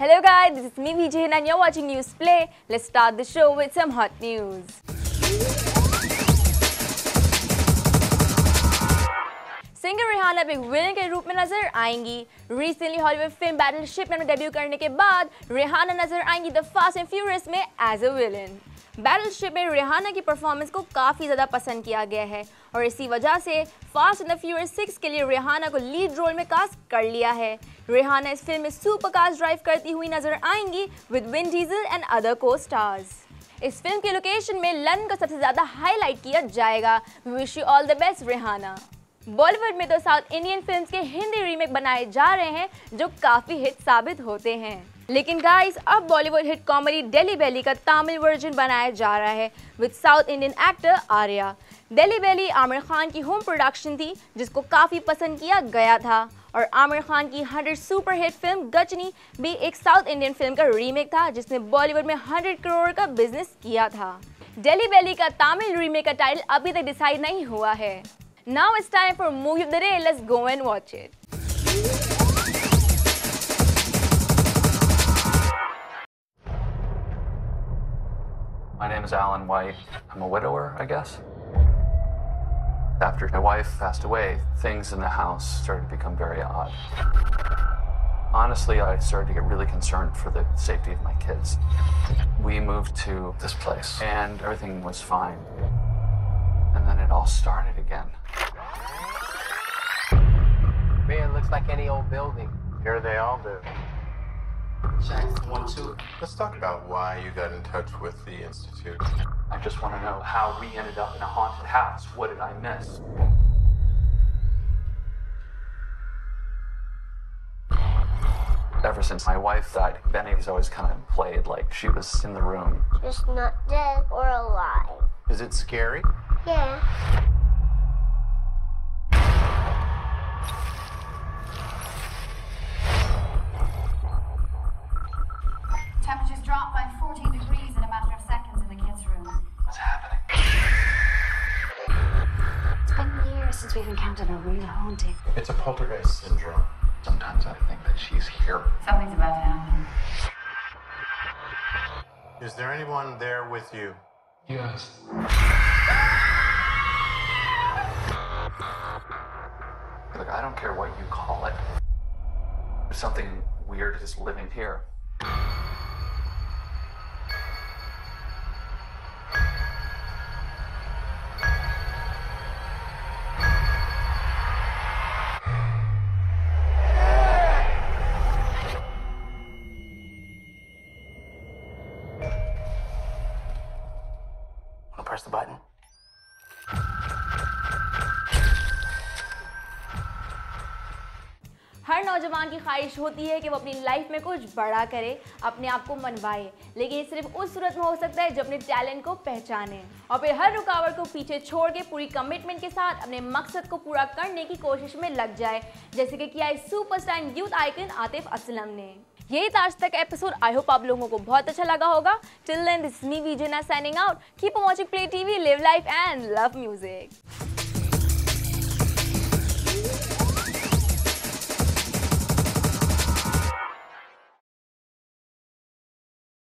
Hello guys, this is me Vijay and you're watching News Play. Let's start the show with some hot news. Singer Rihanna big villain के रूप में नज़र आएँगी recently Hollywood film Battleship में debut करने के बाद Rihanna नज़र आएँगी द फास्ट एंड फ्यूरियस में एज अ विलन बैटलशिप में रिहाना की परफॉर्मेंस को काफ़ी ज़्यादा पसंद किया गया है और इसी वजह से fast and the furious six के लिए रिहाना को लीड रोल में कास्ट कर लिया है। रिहाना इस फ़िल्म में सुपर कास्ट ड्राइव करती हुई नज़र आएँगी with Vin Diesel and other co stars इस फ़िल्म की लोकेशन में लंदन को सबसे ज़्यादा हाईलाइट किया जाएगा। Wish you all the best Rihanna Bollywood में तो साउथ इंडियन फिल्म्स के हिंदी रीमेक बनाए जा रहे हैं, जो काफ़ी हिट साबित होते हैं। लेकिन गाइस अब Bollywood hit comedy Delhi Belly का तमिल वर्जन बनाया जा रहा है with south Indian actor Arya Delhi Belly Aamir Khan की होम प्रोडक्शन थी, जिसको काफ़ी पसंद किया गया था। और आमिर खान की 100 सुपर हिट फ़िल्म गजनी भी एक साउथ इंडियन फ़िल्म का रीमेक था, जिसने बॉलीवुड में 100 करोड़ का बिज़नेस किया था। डेली बेली का तमिल रीमेक का टाइटल अभी तक डिसाइड नहीं हुआ है। Now it's time for movie of the day let's go and watch it My name is Alan White. I'm a widower, I guess. After my wife passed away, things in the house started to become very odd. Honestly, I started to get really concerned for the safety of my kids. We moved to this place, and everything was fine. And then it all started again. Man, looks like any old building. Here they all do. Check one, two. Let's talk about why you got in touch with the Institute. I just want to know how we ended up in a haunted house. What did I miss? Ever since my wife died, Benny Benny's always kind of played like she was in the room. Just not dead or alive. Is it scary? Yeah. Since we've encountered a real haunting. It's a poltergeist syndrome. Sometimes I think that she's here. Something's about to happen. Is there anyone there with you? Yes. Look, I don't care what you call it. There's something weird just living here. Press the button? हर नौजवान की ख्वाहिश होती है कि वो अपनी life में कुछ बड़ा करे, अपने आप को मनवाए। लेकिन ये सिर्फ़ उस सूरत में हो सकता है जब अपने टैलेंट को पहचाने। और फिर हर रुकावट को पीछे छोड़ के पूरी कमिटमेंट के साथ अपने मकसद को पूरा करने की कोशिश में लग जाए। जैसे कि किया इस superstar youth icon Atif Aslam ने। यही था आज तक एपिसोड आई होप आप लोगों को बहुत अच्छा लगा होगा. Till then this me Vijay signing out keep watching Play TV live life and love music